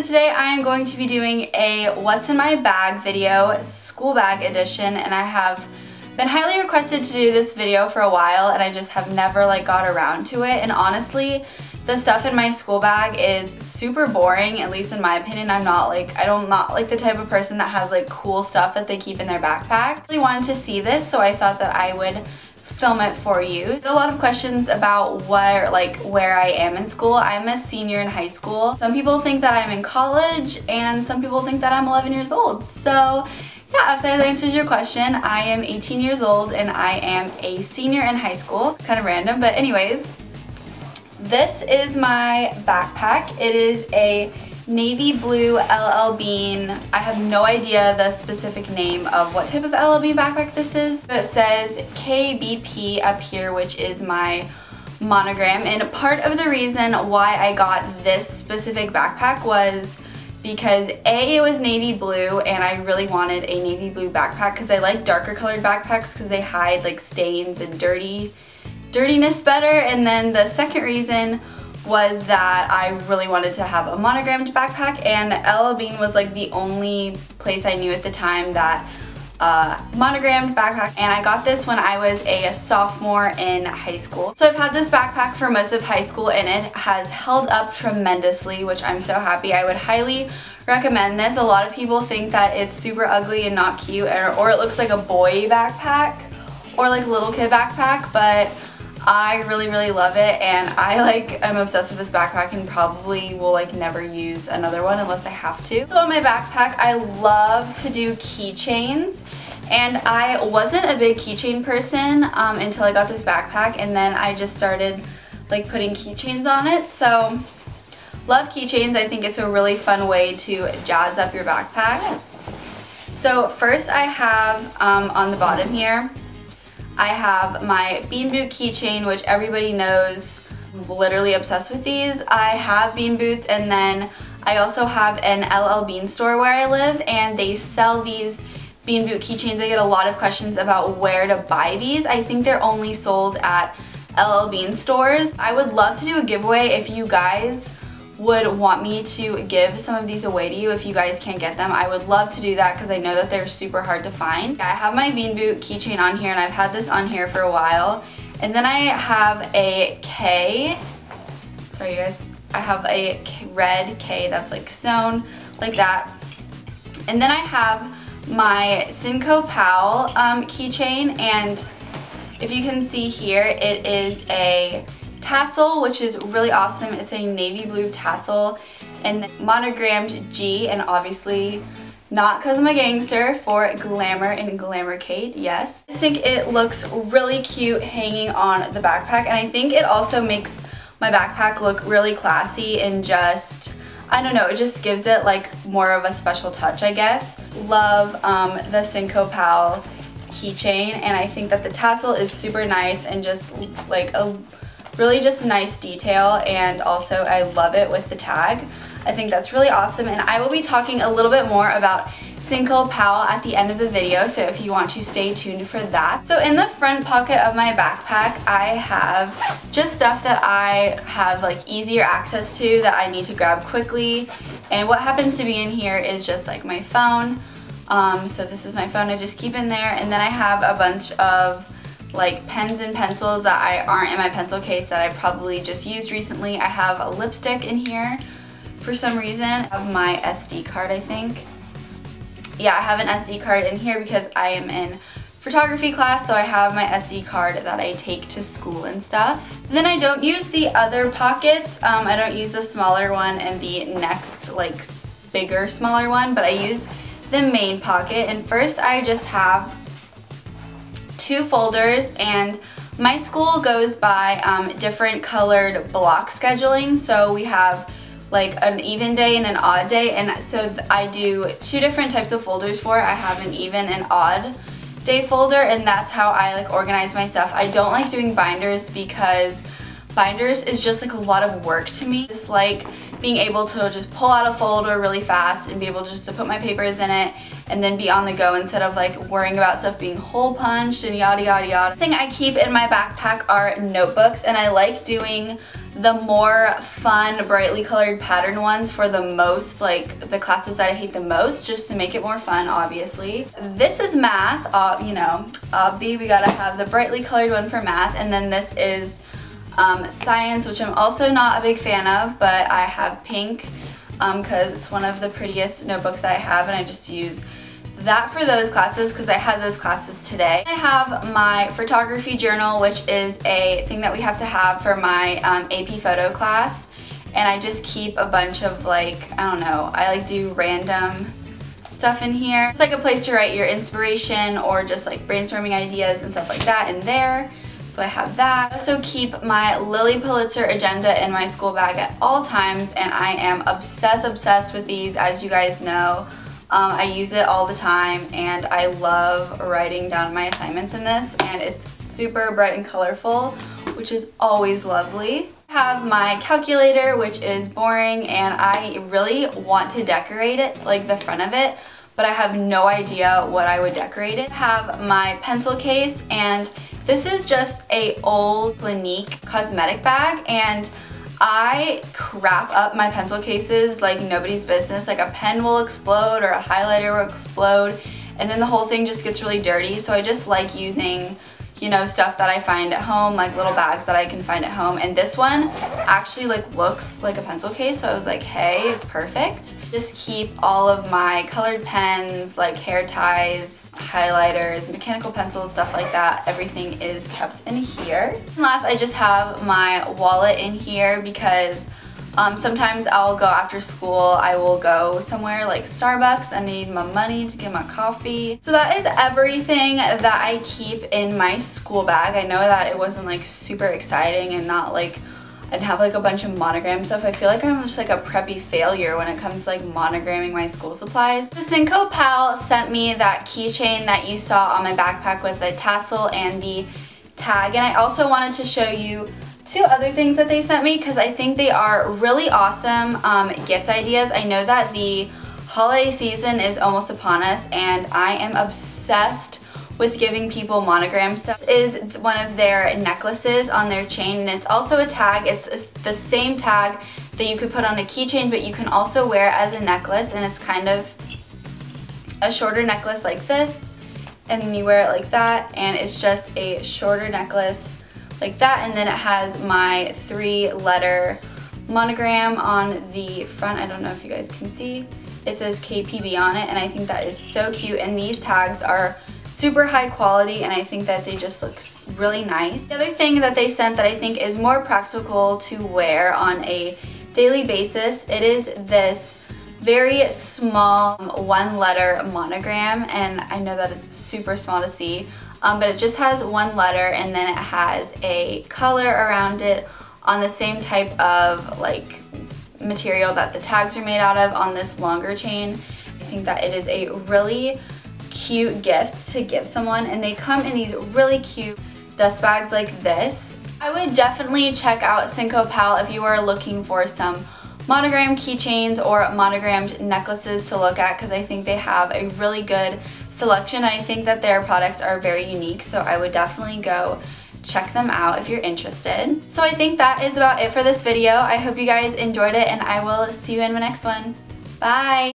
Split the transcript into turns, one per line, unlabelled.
so today I am going to be doing a what's in my bag video, school bag edition, and I have been highly requested to do this video for a while and I just have never like got around to it and honestly the stuff in my school bag is super boring, at least in my opinion. I'm not like, I don't not like the type of person that has like cool stuff that they keep in their backpack. I really wanted to see this so I thought that I would film it for you. A lot of questions about where like where I am in school. I'm a senior in high school. Some people think that I'm in college and some people think that I'm 11 years old. So yeah, if that answers your question, I am 18 years old and I am a senior in high school. Kind of random, but anyways, this is my backpack. It is a navy blue LL Bean. I have no idea the specific name of what type of LL Bean backpack this is. but It says KBP up here, which is my monogram. And part of the reason why I got this specific backpack was because A, it was navy blue and I really wanted a navy blue backpack because I like darker colored backpacks because they hide like stains and dirty dirtiness better. And then the second reason was that I really wanted to have a monogrammed backpack and LL Bean was like the only place I knew at the time that uh, monogrammed backpack and I got this when I was a sophomore in high school. So I've had this backpack for most of high school and it has held up tremendously which I'm so happy. I would highly recommend this. A lot of people think that it's super ugly and not cute or, or it looks like a boy backpack or like a little kid backpack but I really, really love it and I like, I'm obsessed with this backpack and probably will like never use another one unless I have to. So on my backpack, I love to do keychains and I wasn't a big keychain person um, until I got this backpack and then I just started like putting keychains on it. So love keychains. I think it's a really fun way to jazz up your backpack. So first I have um, on the bottom here, I have my Bean Boot keychain, which everybody knows, I'm literally obsessed with these. I have Bean Boots and then I also have an LL Bean store where I live and they sell these Bean Boot keychains. I get a lot of questions about where to buy these. I think they're only sold at LL Bean stores. I would love to do a giveaway if you guys would want me to give some of these away to you if you guys can't get them. I would love to do that because I know that they're super hard to find. I have my Bean Boot keychain on here and I've had this on here for a while. And then I have a K, sorry you guys, I have a red K that's like sewn like that. And then I have my Cinco Powell um, keychain and if you can see here, it is a tassel, which is really awesome. It's a navy blue tassel and monogrammed G and obviously not because I'm a gangster for Glamour and Glamour Kate, yes. I think it looks really cute hanging on the backpack and I think it also makes my backpack look really classy and just, I don't know, it just gives it like more of a special touch I guess. Love um, the Cinco Powell keychain and I think that the tassel is super nice and just like a Really just a nice detail and also I love it with the tag. I think that's really awesome and I will be talking a little bit more about Cinco Powell at the end of the video, so if you want to stay tuned for that. So in the front pocket of my backpack, I have just stuff that I have like easier access to that I need to grab quickly. And what happens to be in here is just like my phone. Um, so this is my phone I just keep in there. And then I have a bunch of like pens and pencils that I aren't in my pencil case that I probably just used recently. I have a lipstick in here for some reason. I have my SD card, I think. Yeah, I have an SD card in here because I am in photography class, so I have my SD card that I take to school and stuff. Then I don't use the other pockets. Um, I don't use the smaller one and the next, like, bigger, smaller one, but I use the main pocket. And first I just have two folders and my school goes by um, different colored block scheduling. So we have like an even day and an odd day and so I do two different types of folders for it. I have an even and odd day folder and that's how I like organize my stuff. I don't like doing binders because binders is just like a lot of work to me. Just like being able to just pull out a folder really fast and be able just to put my papers in it and then be on the go instead of like worrying about stuff being hole punched and yada yada yada. The thing I keep in my backpack are notebooks and I like doing the more fun, brightly colored pattern ones for the most, like the classes that I hate the most, just to make it more fun, obviously. This is math, uh, you know, obvi, we gotta have the brightly colored one for math, and then this is um, science, which I'm also not a big fan of, but I have pink because um, it's one of the prettiest notebooks that I have, and I just use that for those classes because I had those classes today. I have my photography journal which is a thing that we have to have for my um, AP photo class and I just keep a bunch of like, I don't know, I like do random stuff in here. It's like a place to write your inspiration or just like brainstorming ideas and stuff like that in there. I have that. I also keep my Lilly Pulitzer agenda in my school bag at all times and I am obsessed, obsessed with these as you guys know. Um, I use it all the time and I love writing down my assignments in this and it's super bright and colorful which is always lovely. I have my calculator which is boring and I really want to decorate it, like the front of it, but I have no idea what I would decorate it. I have my pencil case and this is just a old Clinique cosmetic bag and I crap up my pencil cases like nobody's business. Like a pen will explode or a highlighter will explode and then the whole thing just gets really dirty. So I just like using you know, stuff that I find at home, like little bags that I can find at home. And this one actually like looks like a pencil case. So I was like, hey, it's perfect. Just keep all of my colored pens, like hair ties, highlighters, mechanical pencils, stuff like that. Everything is kept in here. And last, I just have my wallet in here because um, sometimes I'll go after school, I will go somewhere like Starbucks I need my money to get my coffee. So that is everything that I keep in my school bag. I know that it wasn't like super exciting and not like and have like a bunch of monogram stuff. I feel like I'm just like a preppy failure when it comes to like monogramming my school supplies. The Cinco Powell sent me that keychain that you saw on my backpack with the tassel and the tag and I also wanted to show you two other things that they sent me because I think they are really awesome um, gift ideas. I know that the holiday season is almost upon us and I am obsessed with giving people monogram stuff is one of their necklaces on their chain and it's also a tag. It's the same tag that you could put on a keychain but you can also wear as a necklace and it's kind of a shorter necklace like this and then you wear it like that and it's just a shorter necklace like that and then it has my three letter monogram on the front. I don't know if you guys can see. It says KPB on it and I think that is so cute and these tags are super high quality and I think that they just look really nice. The other thing that they sent that I think is more practical to wear on a daily basis, it is this very small one letter monogram and I know that it's super small to see um, but it just has one letter and then it has a color around it on the same type of like material that the tags are made out of on this longer chain. I think that it is a really cute gift to give someone and they come in these really cute dust bags like this. I would definitely check out Cinco Powell if you are looking for some monogram keychains or monogrammed necklaces to look at because I think they have a really good selection. I think that their products are very unique so I would definitely go check them out if you're interested. So I think that is about it for this video. I hope you guys enjoyed it and I will see you in my next one. Bye!